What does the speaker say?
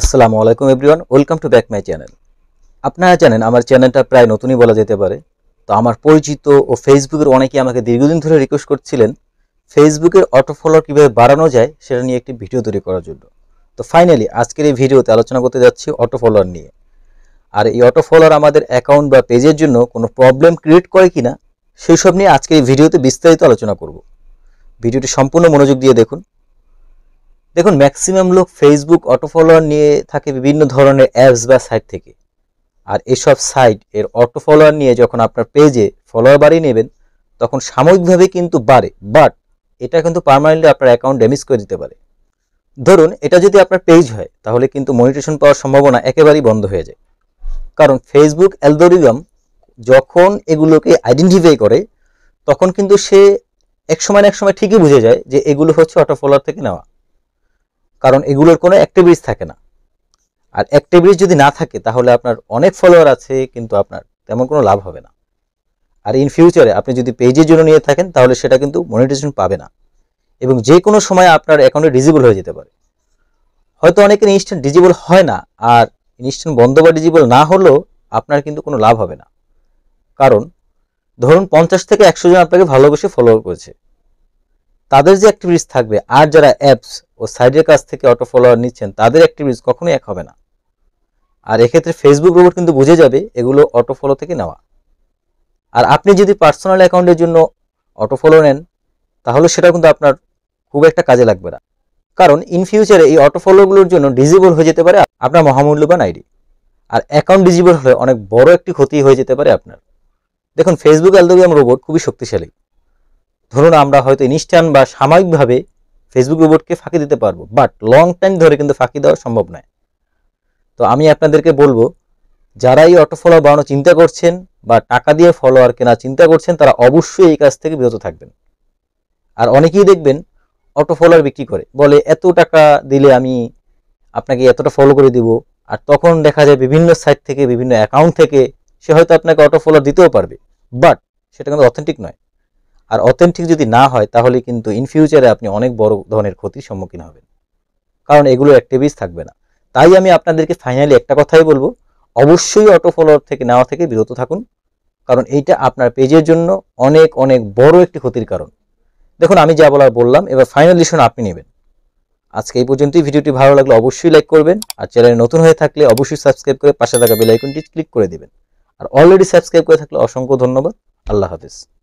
আসসালামু আলাইকুম everyone, welcome to back my channel. আপনারা জানেন আমার চ্যানেলটা প্রায় নতুনই বলা যেতে পারে। তো আমার পরিচিত ও ফেসবুকের অনেকেই আমাকে দীর্ঘদিন ধরে রিকোয়েস্ট করছিলেন, ফেসবুকের অটো ফলোয়ার কীভাবে বাড়ানো যায় সেটা নিয়ে একটি ভিডিও তৈরি করার জন্য। তো ফাইনালি আজকের এই ভিডিওতে আলোচনা করতে যাচ্ছি অটো ফলোয়ার নিয়ে। আর এই অটো ফলোয়ার আমাদের অ্যাকাউন্ট বা পেজের জন্য কোনো প্রবলেম ক্রিয়েট করে কিনা, সেই সব নিয়ে আজকের এই ভিডিওতে বিস্তারিত আলোচনা করব। ভিডিওটি সম্পূর্ণ মনোযোগ দিয়ে দেখুন। দেখুন ম্যাক্সিমাম লোক ফেসবুক অটো ফলোয়ার নিয়ে থাকে বিভিন্ন ধরনের অ্যাপস বা সাইট থেকে। আর এসব সাইট এর অটো ফলোয়ার নিয়ে যখন আপনার পেজে ফলোয়ার বাড়িয়ে নেবেন, তখন সাময়িকভাবে কিন্তু বাড়ে বাট এটা কিন্তু পার্মানেন্টলি আপনার অ্যাকাউন্ট ড্যামেজ করে দিতে পারে। ধরুন, এটা যদি আপনার পেজ হয়, তাহলে কিন্তু মনিটেশন পাওয়ার সম্ভাবনা একেবারেই বন্ধ হয়ে যায়। কারণ ফেসবুক অ্যালগোরিদম যখন এগুলোকে আইডেন্টিফাই করে, তখন কিন্তু সে এক সময় এক সময় ঠিকই বুঝে যায় যে এগুলো হচ্ছে অটো ফলোয়ার থেকে নেওয়া। কারণ এগুলোর কোনো অ্যাক্টিভিটিস থাকে না। আর অ্যাক্টিভিটিস যদি না থাকে, তাহলে আপনার অনেক ফলোয়ার আছে, কিন্তু আপনার তেমন কোনো লাভ হবে না। আর ইন ফিউচারে আপনি যদি পেজের জন্য নিয়ে থাকেন, তাহলে সেটা কিন্তু মনিটাইজেশন পাবে না। এবং যে কোনো সময় আপনার অ্যাকাউন্টে ডিজেবল হয়ে যেতে পারে। হয়তো অনেকের ইনস্ট্যান্ট ডিজেবল হয় না, আর ইনস্ট্যান্ট বন্ধ বা ডিজেবল না হলেও আপনার কিন্তু কোনো লাভ হবে না। কারণ, ধরুন পঞ্চাশ থেকে একশো জন আপনাকে ভালোবেসে ফলো করেছে। তাদের যে অ্যাক্টিভিটিস থাকবে, আর যারা অ্যাপস ও সাইডের কাছ থেকে অটো ফলোয়ার নিচ্ছেন, তাদের অ্যাক্টিভিটিস কখনোই এক হবে না। আর এক্ষেত্রে ফেসবুক রোবট কিন্তু বুঝে যাবে এগুলো অটো ফলো থেকে নেওয়া। আর আপনি যদি পার্সোনাল অ্যাকাউন্টের জন্য অটো ফলো নেন, তাহলে সেটা কিন্তু আপনার খুব একটা কাজে লাগবে না। কারণ ইন ফিউচারে এই অটো ফলোগুলোর জন্য ডিজেবল হয়ে যেতে পারে আপনার মহামূল্যবান আইডি। আর অ্যাকাউন্ট ডিজেবল হলে অনেক বড় একটি ক্ষতি হয়ে যেতে পারে আপনার। দেখুন ফেসবুক অ্যালগোরিদম রোবট খুবই শক্তিশালী। ধরুন, আমরা হয়তো ইনস্ট্যান্ট বা সাময়িকভাবে ফেসবুক রোবটকে ফাঁকি দিতে পারব বাট লং টাইম ধরে কিন্তু ফাঁকি দেওয়া সম্ভব নয়। তো আমি আপনাদেরকে বলব যারা এই অটো ফলোয়ার বাড়ানোর চিন্তা করছেন বা টাকা দিয়ে ফলোয়ার কেনা চিন্তা করছেন, তারা অবশ্যই এই কাজ থেকে বিরত থাকবেন। আর অনেকেই দেখবেন অটো ফলোয়ার বিক্রি করে, বলে এত টাকা দিলে আমি আপনাকে এতটা ফলো করে দিব, আর তখন দেখা যায় বিভিন্ন সাইট থেকে, বিভিন্ন অ্যাকাউন্ট থেকে সে হয়তো আপনাকে অটো ফলোয়ার দিতেও পারবে বাট সেটা কিন্তু অথেন্টিক নয়। আর অথেন্টিক যদি না হয়, তাহলে কিন্তু ইন ফিউচারে আপনি অনেক বড় ধরনের ক্ষতির সম্মুখীন হবেন। কারণ এগুলো অ্যাক্টিভিস থাকবে না। তাই আমি আপনাদেরকে ফাইনালি একটা কথাই বলব, অবশ্যই অটো থেকে নেওয়া থেকে বিরত থাকুন, কারণ এইটা আপনার পেজের জন্য অনেক অনেক বড় একটি ক্ষতির কারণ। দেখুন, আমি যা বলার বললাম, এবার ফাইনাল ডিসিশন আপনি নেবেন। আজকে এই পর্যন্তই। ভিডিওটি ভালো লাগলে অবশ্যই লাইক করবেন, আর চ্যানেলে নতুন হয়ে থাকলে অবশ্যই সাবস্ক্রাইব করে পাশে থাকা বেল আইকনটি ক্লিক করে দিবেন। আর অলরেডি সাবস্ক্রাইব করে থাকলে অসংখ্য ধন্যবাদ। আল্লাহ হাফিজ।